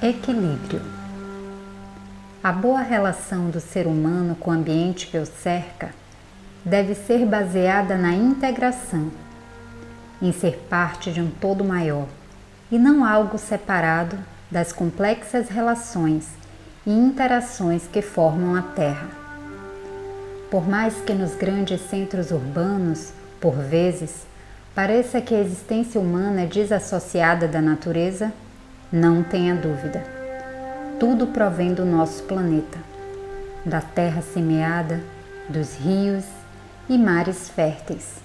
Equilíbrio. A boa relação do ser humano com o ambiente que o cerca deve ser baseada na integração, em ser parte de um todo maior e não algo separado das complexas relações e interações que formam a Terra. Por mais que nos grandes centros urbanos, por vezes, pareça que a existência humana é desassociada da natureza, não tenha dúvida. Tudo provém do nosso planeta, da terra semeada, dos rios e mares férteis,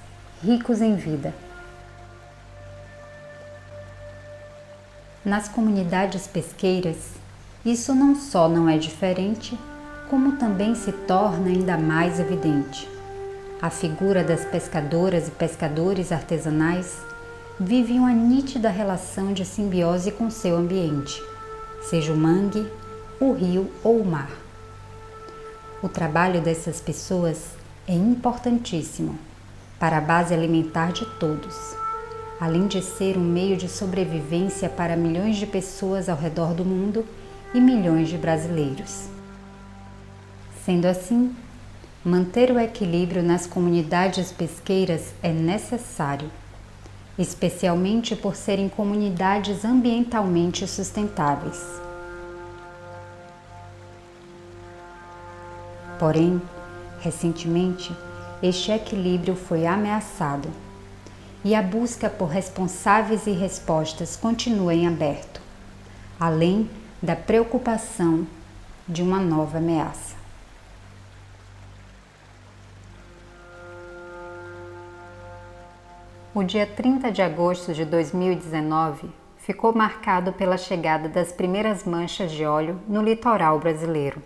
ricos em vida. Nas comunidades pesqueiras, isso não só não é diferente, como também se torna ainda mais evidente. A figura das pescadoras e pescadores artesanais vive uma nítida relação de simbiose com seu ambiente, seja o mangue, o rio ou o mar. O trabalho dessas pessoas é importantíssimo para a base alimentar de todos, além de ser um meio de sobrevivência para milhões de pessoas ao redor do mundo e milhões de brasileiros. Sendo assim, manter o equilíbrio nas comunidades pesqueiras é necessário especialmente por serem comunidades ambientalmente sustentáveis. Porém, recentemente, este equilíbrio foi ameaçado e a busca por responsáveis e respostas continua em aberto, além da preocupação de uma nova ameaça. O dia 30 de agosto de 2019 ficou marcado pela chegada das primeiras manchas de óleo no litoral brasileiro.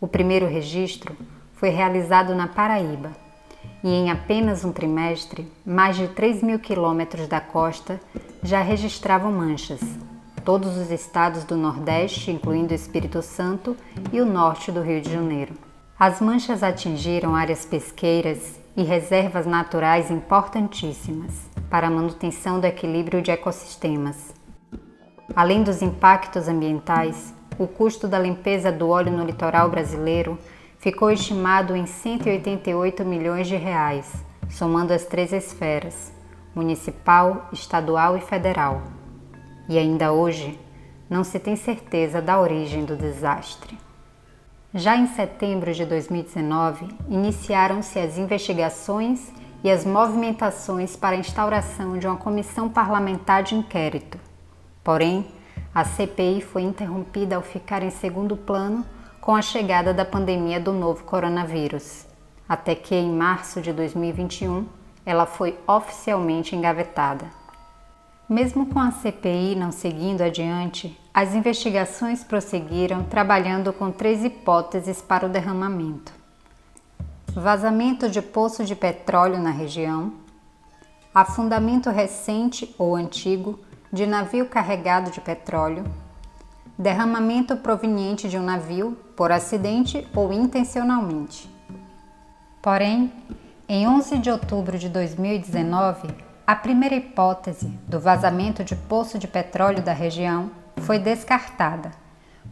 O primeiro registro foi realizado na Paraíba e, em apenas um trimestre, mais de 3 mil quilômetros da costa já registravam manchas. Todos os estados do Nordeste, incluindo o Espírito Santo e o norte do Rio de Janeiro. As manchas atingiram áreas pesqueiras e reservas naturais importantíssimas para a manutenção do equilíbrio de ecossistemas. Além dos impactos ambientais, o custo da limpeza do óleo no litoral brasileiro ficou estimado em 188 milhões de reais, somando as três esferas: municipal, estadual e federal. E ainda hoje, não se tem certeza da origem do desastre. Já em setembro de 2019, iniciaram-se as investigações e as movimentações para a instauração de uma comissão parlamentar de inquérito. Porém, a CPI foi interrompida ao ficar em segundo plano com a chegada da pandemia do novo coronavírus, até que em março de 2021 ela foi oficialmente engavetada. Mesmo com a CPI não seguindo adiante, as investigações prosseguiram trabalhando com três hipóteses para o derramamento: vazamento de poço de petróleo na região, afundamento recente ou antigo de navio carregado de petróleo, derramamento proveniente de um navio por acidente ou intencionalmente. Porém, em 11 de outubro de 2019, a primeira hipótese do vazamento de poço de petróleo da região foi descartada,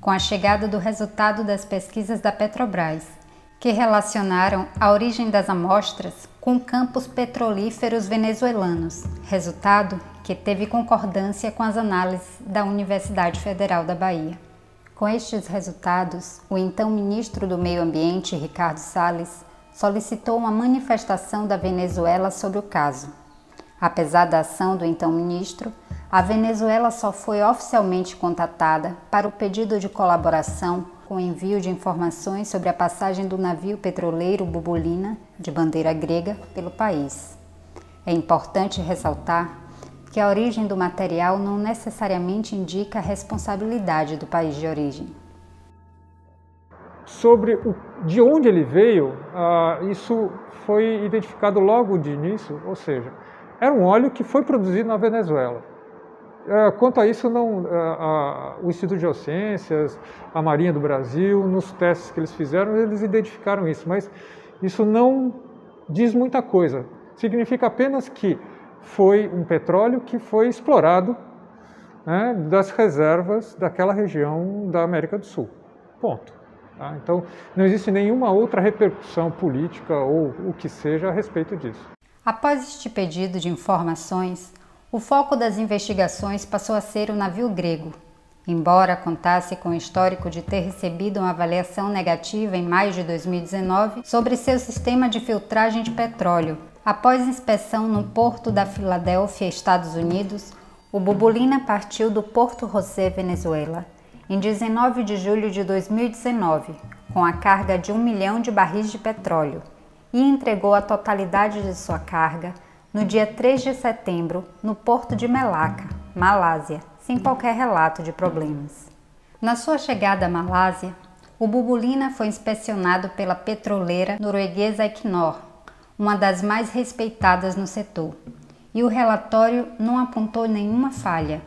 com a chegada do resultado das pesquisas da Petrobras, que relacionaram a origem das amostras com campos petrolíferos venezuelanos, resultado que teve concordância com as análises da Universidade Federal da Bahia. Com estes resultados, o então ministro do Meio Ambiente, Ricardo Salles, solicitou uma manifestação da Venezuela sobre o caso. Apesar da ação do então ministro, a Venezuela só foi oficialmente contatada para o pedido de colaboração com o envio de informações sobre a passagem do navio petroleiro Bubolina, de bandeira grega, pelo país. É importante ressaltar que a origem do material não necessariamente indica a responsabilidade do país de origem. Sobre o, de onde ele veio, uh, isso foi identificado logo de início, ou seja, era um óleo que foi produzido na Venezuela. É, quanto a isso, não, é, a, o Instituto de Geociências, a Marinha do Brasil, nos testes que eles fizeram, eles identificaram isso, mas isso não diz muita coisa. Significa apenas que foi um petróleo que foi explorado né, das reservas daquela região da América do Sul. Ponto. Tá? Então, não existe nenhuma outra repercussão política ou o que seja a respeito disso. Após este pedido de informações, o foco das investigações passou a ser o navio grego. Embora contasse com o histórico de ter recebido uma avaliação negativa em maio de 2019 sobre seu sistema de filtragem de petróleo, após inspeção no porto da Filadélfia, Estados Unidos, o Bubulina partiu do Porto José, Venezuela, em 19 de julho de 2019, com a carga de um milhão de barris de petróleo, e entregou a totalidade de sua carga no dia 3 de setembro no porto de Melaka, Malásia, sem qualquer relato de problemas. Na sua chegada à Malásia, o Bubulina foi inspecionado pela petroleira norueguesa Equinor, uma das mais respeitadas no setor, e o relatório não apontou nenhuma falha,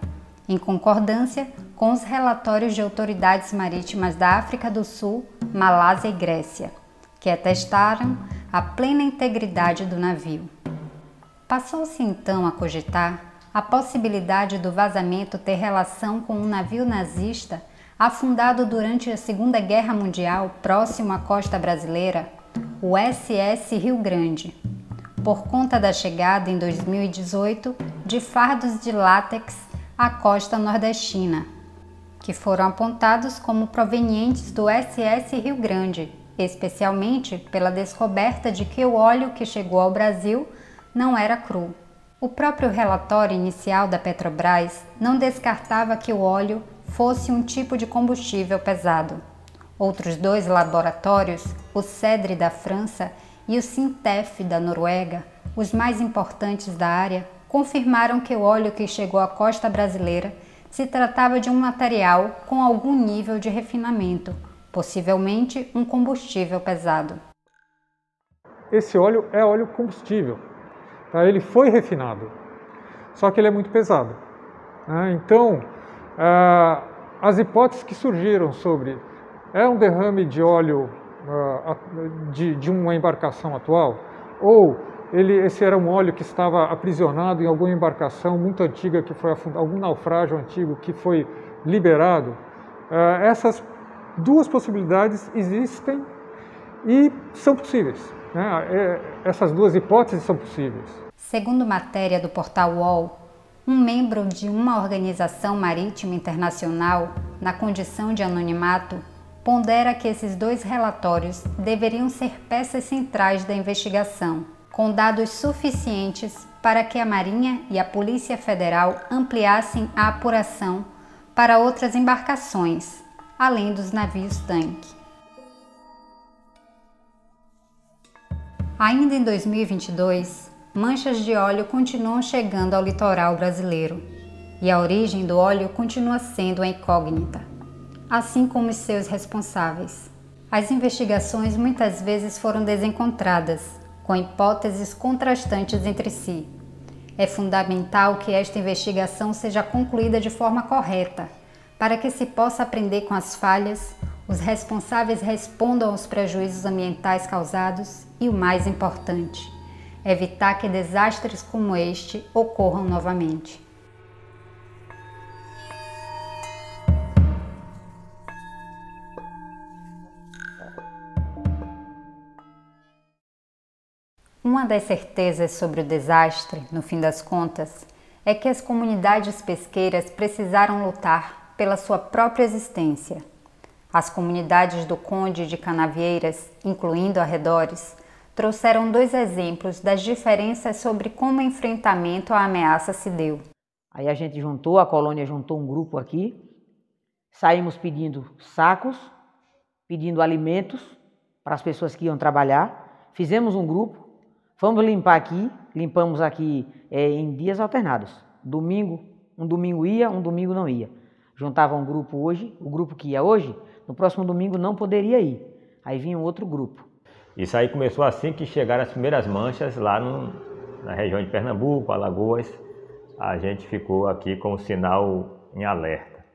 em concordância com os relatórios de autoridades marítimas da África do Sul, Malásia e Grécia, que atestaram a plena integridade do navio. Passou-se então a cogitar a possibilidade do vazamento ter relação com um navio nazista afundado durante a Segunda Guerra Mundial próximo à costa brasileira, o SS Rio Grande, por conta da chegada em 2018 de fardos de látex à costa nordestina, que foram apontados como provenientes do SS Rio Grande, especialmente pela descoberta de que o óleo que chegou ao Brasil não era cru. O próprio relatório inicial da Petrobras não descartava que o óleo fosse um tipo de combustível pesado. Outros dois laboratórios, o CEDRE da França e o Sintef da Noruega, os mais importantes da área, confirmaram que o óleo que chegou à costa brasileira se tratava de um material com algum nível de refinamento, possivelmente um combustível pesado. Esse óleo é óleo combustível, tá? ele foi refinado, só que ele é muito pesado. Né? Então, as hipóteses que surgiram sobre é um derrame de óleo de, de uma embarcação atual? Ou ele, esse era um óleo que estava aprisionado em alguma embarcação muito antiga que foi algum naufrágio antigo que foi liberado? Uh, essas duas possibilidades existem e são possíveis. Né? É, essas duas hipóteses são possíveis. Segundo matéria do portal UOL, um membro de uma organização marítima internacional, na condição de anonimato, pondera que esses dois relatórios deveriam ser peças centrais da investigação, com dados suficientes para que a Marinha e a Polícia Federal ampliassem a apuração para outras embarcações, além dos navios tanque. Ainda em 2022, manchas de óleo continuam chegando ao litoral brasileiro e a origem do óleo continua sendo uma incógnita assim como os seus responsáveis. As investigações muitas vezes foram desencontradas, com hipóteses contrastantes entre si. É fundamental que esta investigação seja concluída de forma correta, para que se possa aprender com as falhas, os responsáveis respondam aos prejuízos ambientais causados e, o mais importante, evitar que desastres como este ocorram novamente. Uma das certezas sobre o desastre, no fim das contas, é que as comunidades pesqueiras precisaram lutar pela sua própria existência. As comunidades do Conde de Canavieiras, incluindo arredores, trouxeram dois exemplos das diferenças sobre como o enfrentamento à ameaça se deu. Aí a gente juntou, a colônia juntou um grupo aqui, saímos pedindo sacos, pedindo alimentos para as pessoas que iam trabalhar, fizemos um grupo, Fomos limpar aqui, limpamos aqui é, em dias alternados. Domingo, um domingo ia, um domingo não ia. Juntava um grupo hoje, o grupo que ia hoje, no próximo domingo não poderia ir. Aí vinha um outro grupo. Isso aí começou assim que chegaram as primeiras manchas lá no, na região de Pernambuco, Alagoas. A gente ficou aqui com o sinal em alerta.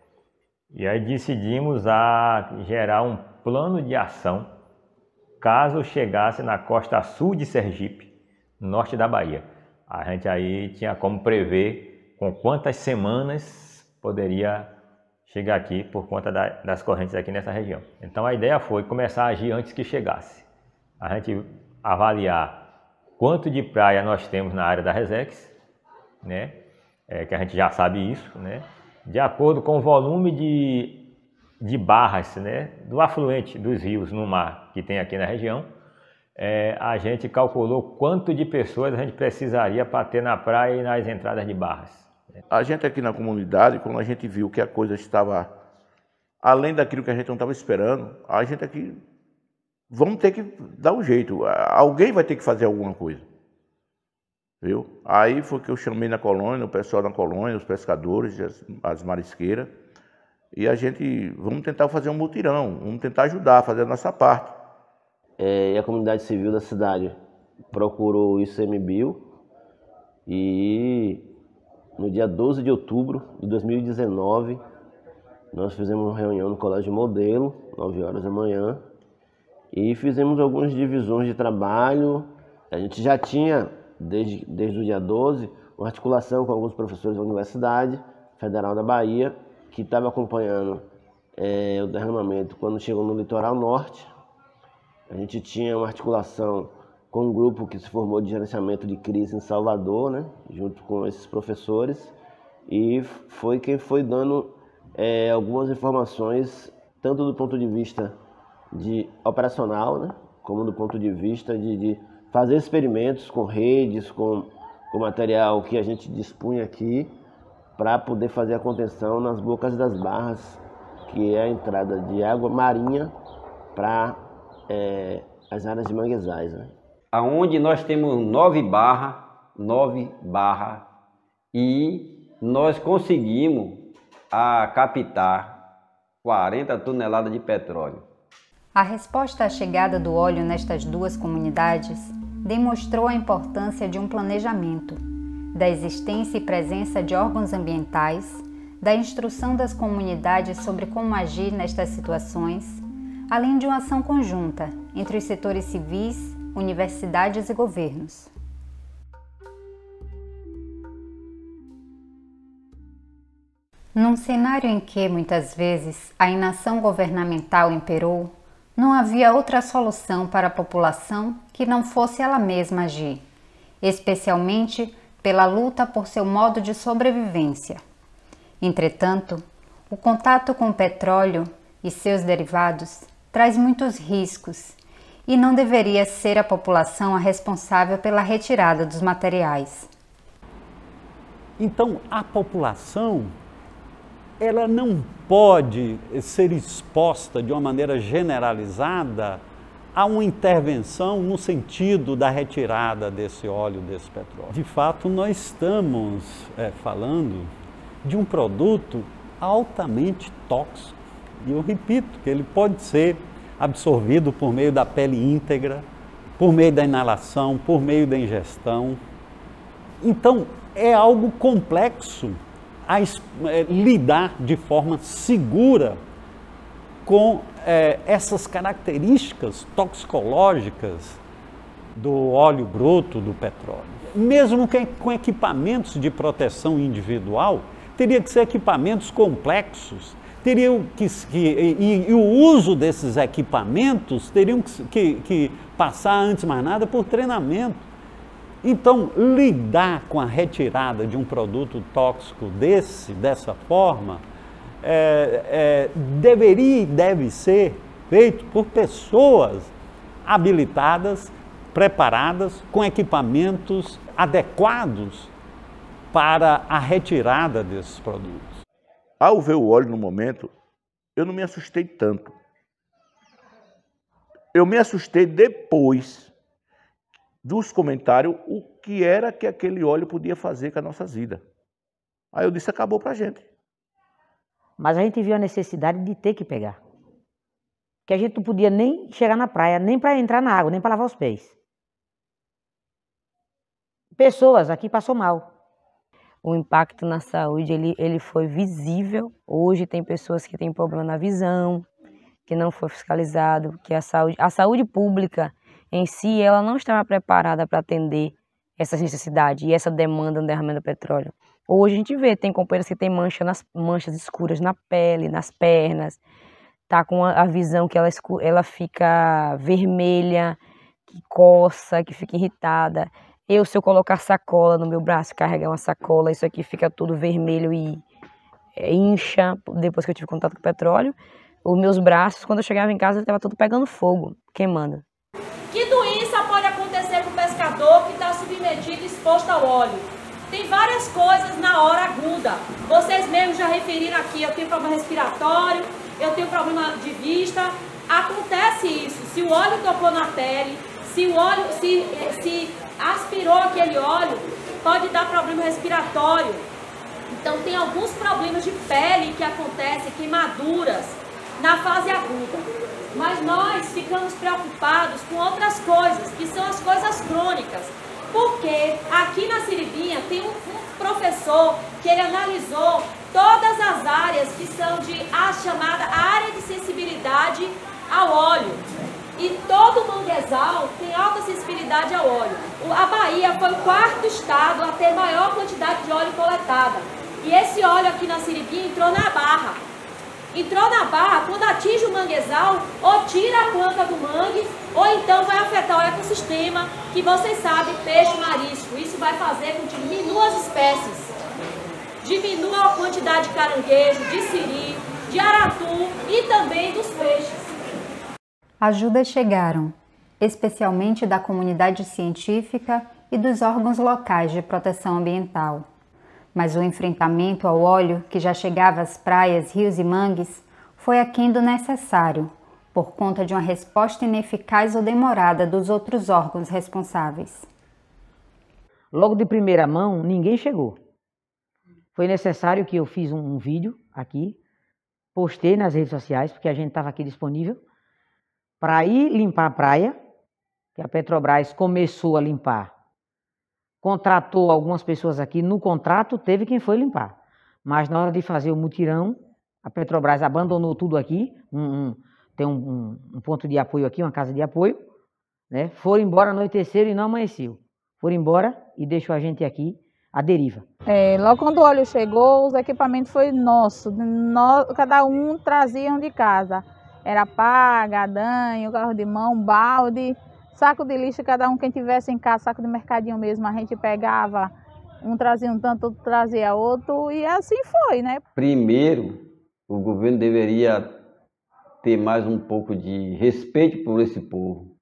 E aí decidimos a gerar um plano de ação caso chegasse na costa sul de Sergipe norte da Bahia. A gente aí tinha como prever com quantas semanas poderia chegar aqui por conta da, das correntes aqui nessa região. Então a ideia foi começar a agir antes que chegasse. A gente avaliar quanto de praia nós temos na área da Resex, né? É, que a gente já sabe isso, né? De acordo com o volume de, de barras, né? Do afluente dos rios no mar que tem aqui na região, é, a gente calculou quanto de pessoas a gente precisaria para ter na praia e nas entradas de barras. A gente aqui na comunidade, quando a gente viu que a coisa estava além daquilo que a gente não estava esperando, a gente aqui vamos ter que dar um jeito. Alguém vai ter que fazer alguma coisa. Viu? Aí foi que eu chamei na colônia, o pessoal da colônia, os pescadores, as, as marisqueiras, e a gente vamos tentar fazer um mutirão, vamos tentar ajudar, fazer a nossa parte. É, e a comunidade civil da cidade procurou o ICMBio e no dia 12 de outubro de 2019, nós fizemos uma reunião no Colégio Modelo, 9 horas da manhã, e fizemos algumas divisões de trabalho. A gente já tinha, desde, desde o dia 12, uma articulação com alguns professores da Universidade Federal da Bahia, que estava acompanhando é, o derramamento quando chegou no litoral norte. A gente tinha uma articulação com um grupo que se formou de gerenciamento de crise em Salvador, né, junto com esses professores, e foi quem foi dando é, algumas informações, tanto do ponto de vista de operacional, né, como do ponto de vista de, de fazer experimentos com redes, com, com material que a gente dispunha aqui, para poder fazer a contenção nas bocas das barras, que é a entrada de água marinha para é, as áreas de manguezais. Né aonde nós temos nove barra, nove barra e nós conseguimos a captar 40 toneladas de petróleo. A resposta à chegada do óleo nestas duas comunidades demonstrou a importância de um planejamento, da existência e presença de órgãos ambientais, da instrução das comunidades sobre como agir nestas situações, além de uma ação conjunta entre os setores civis, universidades e governos. Num cenário em que, muitas vezes, a inação governamental imperou, não havia outra solução para a população que não fosse ela mesma agir, especialmente pela luta por seu modo de sobrevivência. Entretanto, o contato com o petróleo e seus derivados traz muitos riscos e não deveria ser a população a responsável pela retirada dos materiais. Então, a população ela não pode ser exposta de uma maneira generalizada a uma intervenção no sentido da retirada desse óleo, desse petróleo. De fato, nós estamos é, falando de um produto altamente tóxico. E eu repito que ele pode ser absorvido por meio da pele íntegra, por meio da inalação, por meio da ingestão. Então, é algo complexo a é, lidar de forma segura com é, essas características toxicológicas do óleo bruto do petróleo. Mesmo que, com equipamentos de proteção individual, teria que ser equipamentos complexos teriam que, que e, e, o uso desses equipamentos teriam que, que, que passar, antes de mais nada, por treinamento. Então, lidar com a retirada de um produto tóxico desse, dessa forma, é, é, deveria e deve ser feito por pessoas habilitadas, preparadas, com equipamentos adequados para a retirada desses produtos. Ao ver o óleo no momento, eu não me assustei tanto. Eu me assustei depois dos comentários o que era que aquele óleo podia fazer com as nossas vidas. Aí eu disse, acabou para a gente. Mas a gente viu a necessidade de ter que pegar. Que a gente não podia nem chegar na praia, nem para entrar na água, nem para lavar os pés. Pessoas aqui passou mal o impacto na saúde ele, ele foi visível. Hoje tem pessoas que têm problema na visão, que não foi fiscalizado, que a saúde, a saúde pública em si ela não estava preparada para atender essas necessidades e essa demanda no derramamento do petróleo. Hoje a gente vê, tem companheiros que tem mancha nas, manchas escuras na pele, nas pernas, tá com a, a visão que ela, ela fica vermelha, que coça, que fica irritada. Eu, se eu colocar sacola no meu braço, carregar uma sacola, isso aqui fica tudo vermelho e é, incha depois que eu tive contato com o petróleo. Os meus braços, quando eu chegava em casa, estava tudo pegando fogo, queimando. Que doença pode acontecer com o pescador que está submetido, exposto ao óleo? Tem várias coisas na hora aguda. Vocês mesmos já referiram aqui, eu tenho problema respiratório, eu tenho problema de vista. Acontece isso, se o óleo tocou na pele, se o óleo, se, se aspirou aquele óleo, pode dar problema respiratório. Então tem alguns problemas de pele que acontecem, queimaduras, na fase aguda. Mas nós ficamos preocupados com outras coisas, que são as coisas crônicas. Porque aqui na Siribinha tem um, um professor que ele analisou todas as áreas que são de a chamada área de sensibilidade ao óleo. E todo manguezal tem alta sensibilidade ao óleo. A Bahia foi o quarto estado a ter maior quantidade de óleo coletada. E esse óleo aqui na Siribinha entrou na barra. Entrou na barra, quando atinge o manguezal, ou tira a planta do mangue, ou então vai afetar o ecossistema, que vocês sabem, peixe marisco. Isso vai fazer com que diminua as espécies. Diminua a quantidade de caranguejo, de siri, de aratu e também dos peixes. Ajudas chegaram, especialmente da comunidade científica e dos órgãos locais de proteção ambiental. Mas o enfrentamento ao óleo que já chegava às praias, rios e mangues foi aquém do necessário, por conta de uma resposta ineficaz ou demorada dos outros órgãos responsáveis. Logo de primeira mão, ninguém chegou. Foi necessário que eu fiz um, um vídeo aqui, postei nas redes sociais, porque a gente estava aqui disponível, para ir limpar a praia, que a Petrobras começou a limpar. Contratou algumas pessoas aqui, no contrato teve quem foi limpar. Mas na hora de fazer o mutirão, a Petrobras abandonou tudo aqui, um, um, tem um, um, ponto de apoio aqui, uma casa de apoio, né? foram embora, anoiteceram e não amanheceu. Foram embora e deixou a gente aqui à deriva. É, logo quando o óleo chegou, os equipamentos foi nosso, nós, cada um trazia um de casa. Era pá, gadanho, carro de mão, balde, saco de lixo, cada um quem tivesse em casa, saco de mercadinho mesmo, a gente pegava, um trazia um tanto, outro trazia outro, e assim foi, né? Primeiro, o governo deveria ter mais um pouco de respeito por esse povo.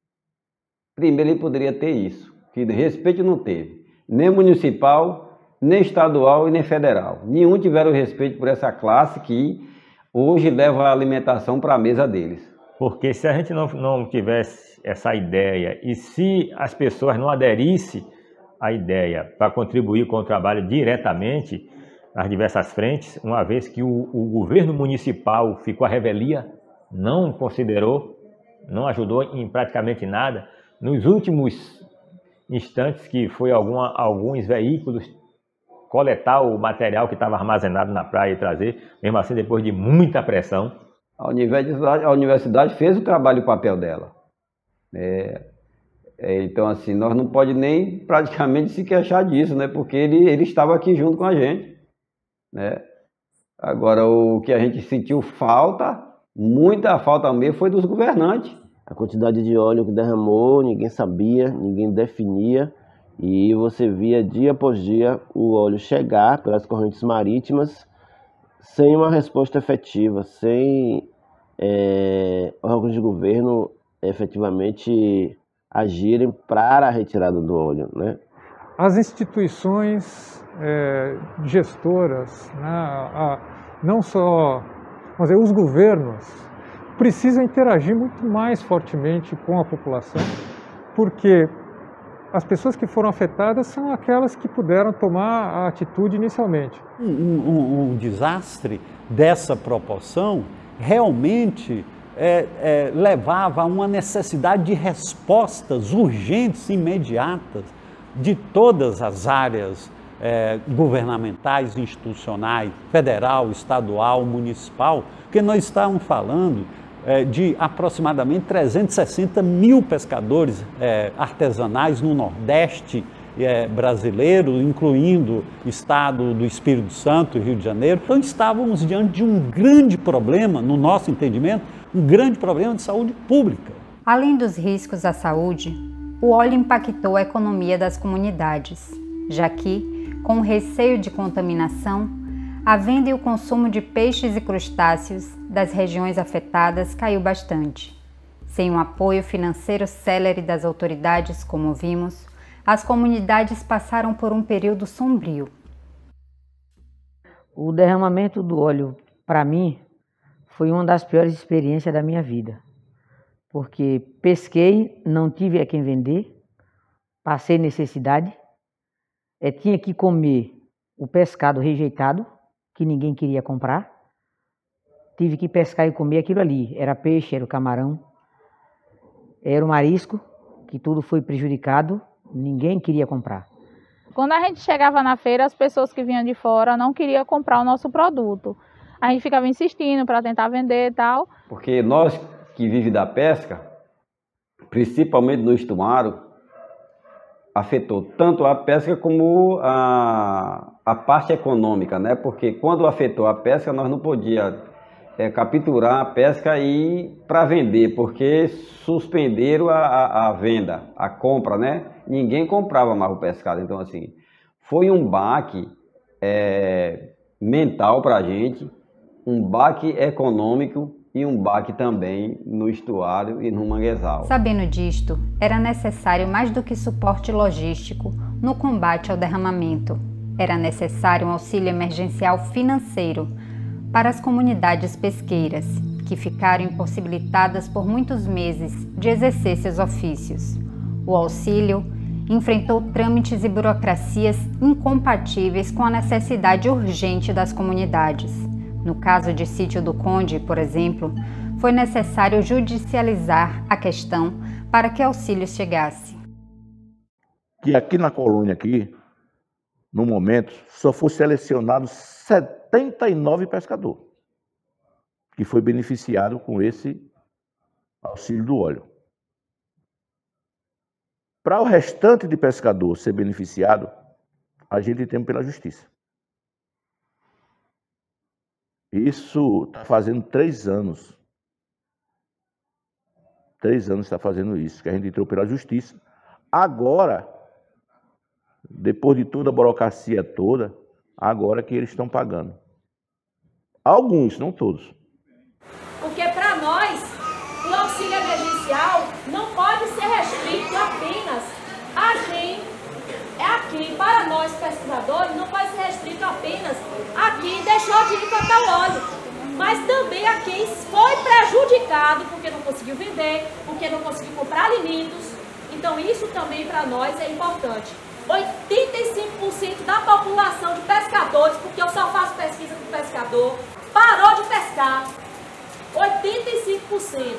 Primeiro ele poderia ter isso, que respeito não teve, nem municipal, nem estadual e nem federal. Nenhum tiveram respeito por essa classe que hoje leva a alimentação para a mesa deles. Porque se a gente não, não tivesse essa ideia e se as pessoas não aderissem à ideia para contribuir com o trabalho diretamente nas diversas frentes, uma vez que o, o governo municipal ficou à revelia, não considerou, não ajudou em praticamente nada, nos últimos instantes que foi alguma, alguns veículos coletar o material que estava armazenado na praia e trazer, mesmo assim depois de muita pressão. A universidade, a universidade fez o trabalho e o papel dela. É, é, então, assim, nós não pode nem praticamente se queixar disso, né? Porque ele, ele estava aqui junto com a gente, né? Agora, o que a gente sentiu falta, muita falta mesmo, foi dos governantes. A quantidade de óleo que derramou, ninguém sabia, ninguém definia. E você via dia após dia o óleo chegar pelas correntes marítimas sem uma resposta efetiva, sem é, órgãos de governo efetivamente agirem para a retirada do óleo. Né? As instituições é, gestoras, né, a, não só dizer, os governos, precisam interagir muito mais fortemente com a população, porque as pessoas que foram afetadas são aquelas que puderam tomar a atitude inicialmente. Um, um, um desastre dessa proporção realmente é, é, levava a uma necessidade de respostas urgentes, imediatas, de todas as áreas é, governamentais, institucionais, federal, estadual, municipal, porque nós estávamos falando é, de aproximadamente 360 mil pescadores é, artesanais no Nordeste é, brasileiro, incluindo o estado do Espírito Santo e Rio de Janeiro. Então estávamos diante de um grande problema, no nosso entendimento, um grande problema de saúde pública. Além dos riscos à saúde, o óleo impactou a economia das comunidades, já que, com o receio de contaminação, a venda e o consumo de peixes e crustáceos das regiões afetadas caiu bastante. Sem um apoio financeiro célere das autoridades, como vimos, as comunidades passaram por um período sombrio. O derramamento do óleo, para mim, foi uma das piores experiências da minha vida. Porque pesquei, não tive a quem vender, passei necessidade, é, tinha que comer o pescado rejeitado, que ninguém queria comprar. Tive que pescar e comer aquilo ali. Era peixe, era o camarão, era o marisco, que tudo foi prejudicado, ninguém queria comprar. Quando a gente chegava na feira, as pessoas que vinham de fora não queriam comprar o nosso produto. A gente ficava insistindo para tentar vender e tal. Porque nós que vivemos da pesca, principalmente no estuário, afetou tanto a pesca como a, a parte econômica, né? Porque quando afetou a pesca, nós não podíamos é, capturar a pesca e para vender, porque suspenderam a, a, a, venda, a compra, né? Ninguém comprava mais o pescado. Então, assim, foi um baque é, mental para a gente, um baque econômico e um baque também no estuário e no manguezal. Sabendo disto, era necessário mais do que suporte logístico no combate ao derramamento. Era necessário um auxílio emergencial financeiro para as comunidades pesqueiras, que ficaram impossibilitadas por muitos meses de exercer seus ofícios. O auxílio enfrentou trâmites e burocracias incompatíveis com a necessidade urgente das comunidades. No caso de Sítio do Conde, por exemplo, foi necessário judicializar a questão para que auxílio chegasse. Que aqui na colônia aqui, no momento, só foi selecionado 79 pescadores que foi beneficiado com esse auxílio do óleo. Para o restante de pescador ser beneficiado, a gente tem pela justiça. Isso está fazendo três anos. Três anos está fazendo isso, que a gente entrou pela justiça. Agora, depois de toda a burocracia toda, agora que eles estão pagando. Alguns, não todos. Porque para nós, o auxílio emergencial não pode ser restrito apenas a quem é aqui. Para nós, pesquisadores, não pode a quem deixou de encantar o óleo. Mas também a quem foi prejudicado porque não conseguiu vender, porque não conseguiu comprar alimentos. Então isso também para nós é importante. 85% da população de pescadores, porque eu só faço pesquisa com pescador, parou de pescar. 85%.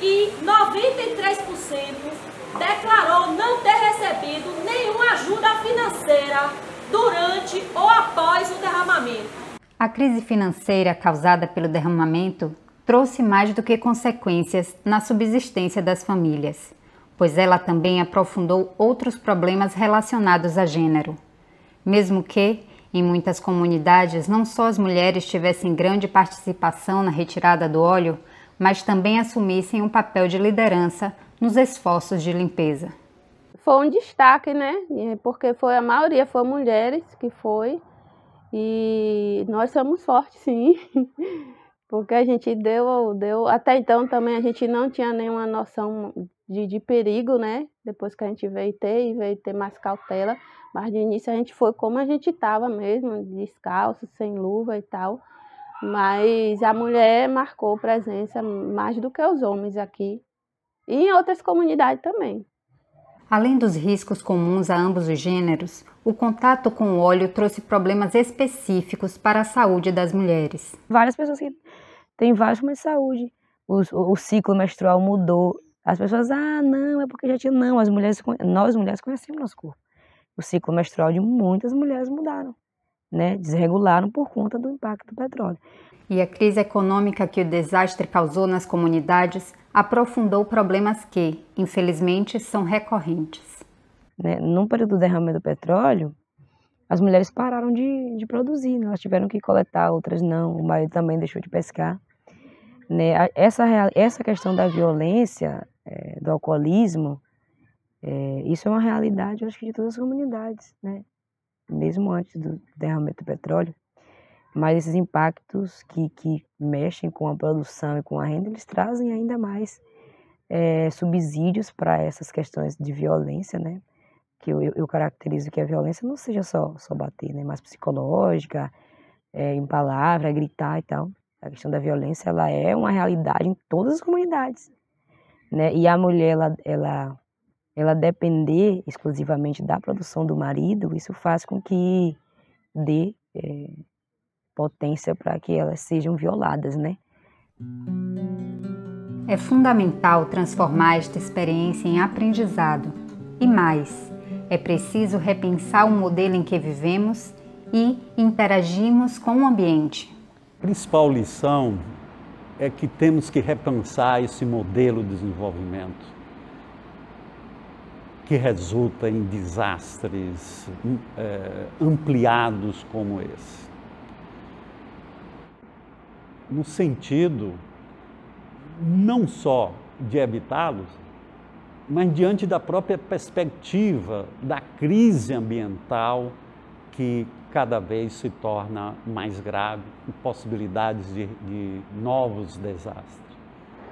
E 93% declarou não ter recebido nenhuma ajuda financeira durante ou após o derramamento. A crise financeira causada pelo derramamento trouxe mais do que consequências na subsistência das famílias pois ela também aprofundou outros problemas relacionados a gênero. Mesmo que, em muitas comunidades, não só as mulheres tivessem grande participação na retirada do óleo, mas também assumissem um papel de liderança nos esforços de limpeza. Foi um destaque, né? Porque foi a maioria foi mulheres que foi e nós somos fortes, sim. Porque a gente deu, deu até então também a gente não tinha nenhuma noção de, de perigo, né? Depois que a gente veio ter e veio ter mais cautela. Mas de início a gente foi como a gente estava mesmo, descalço, sem luva e tal. Mas a mulher marcou presença mais do que os homens aqui. E em outras comunidades também. Além dos riscos comuns a ambos os gêneros, o contato com o óleo trouxe problemas específicos para a saúde das mulheres. Várias pessoas que têm vários problemas de saúde. O, o, ciclo menstrual mudou. As pessoas, ah, não, é porque já tinha. Não, as mulheres, nós mulheres conhecemos nosso corpo. O ciclo menstrual de muitas mulheres mudaram, né? Desregularam por conta do impacto do petróleo. E a crise econômica que o desastre causou nas comunidades aprofundou problemas que, infelizmente, são recorrentes. Né? No período do derramamento do petróleo, as mulheres pararam de, de produzir, né? elas tiveram que coletar, outras não, o marido também deixou de pescar. Né? Essa, essa questão da violência, é, do alcoolismo, é, isso é uma realidade, eu acho que de todas as comunidades, né? mesmo antes do derramamento do petróleo. Mas esses impactos que, que mexem com a produção e com a renda, eles trazem ainda mais é, subsídios para essas questões de violência, né? Que eu, eu, caracterizo que a violência não seja só, só bater, né? Mais psicológica, é, em palavra, gritar e tal. A questão da violência, ela é uma realidade em todas as comunidades, né? E a mulher, ela, ela, ela depender exclusivamente da produção do marido, isso faz com que dê é, potência para que elas sejam violadas, né? É fundamental transformar esta experiência em aprendizado. E mais, é preciso repensar o modelo em que vivemos e interagimos com o ambiente. A principal lição é que temos que repensar esse modelo de desenvolvimento que resulta em desastres é, ampliados como esse. No sentido não só de evitá-los, mas diante da própria perspectiva da crise ambiental que cada vez se torna mais grave e possibilidades de, de novos desastres.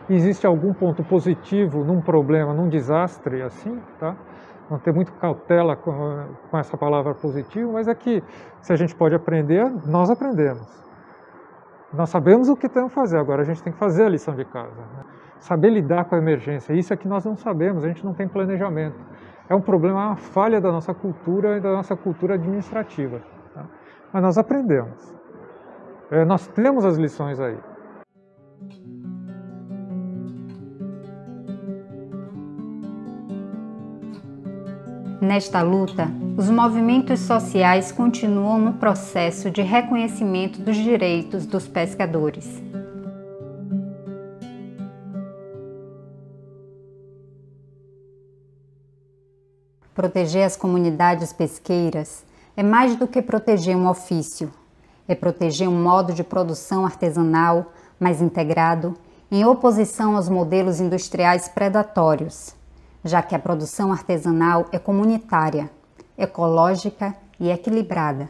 Existe algum ponto positivo num problema, num desastre assim, tá? Não ter muito cautela com, com essa palavra positivo, mas é que se a gente pode aprender, nós aprendemos. Nós sabemos o que temos que fazer, agora a gente tem que fazer a lição de casa. Né? Saber lidar com a emergência, isso é que nós não sabemos, a gente não tem planejamento. É um problema, é uma falha da nossa cultura e da nossa cultura administrativa. Tá? Mas nós aprendemos. É, nós temos as lições aí. Nesta luta, os movimentos sociais continuam no processo de reconhecimento dos direitos dos pescadores. Proteger as comunidades pesqueiras é mais do que proteger um ofício, é proteger um modo de produção artesanal mais integrado, em oposição aos modelos industriais predatórios já que a produção artesanal é comunitária, ecológica e equilibrada.